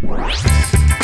Música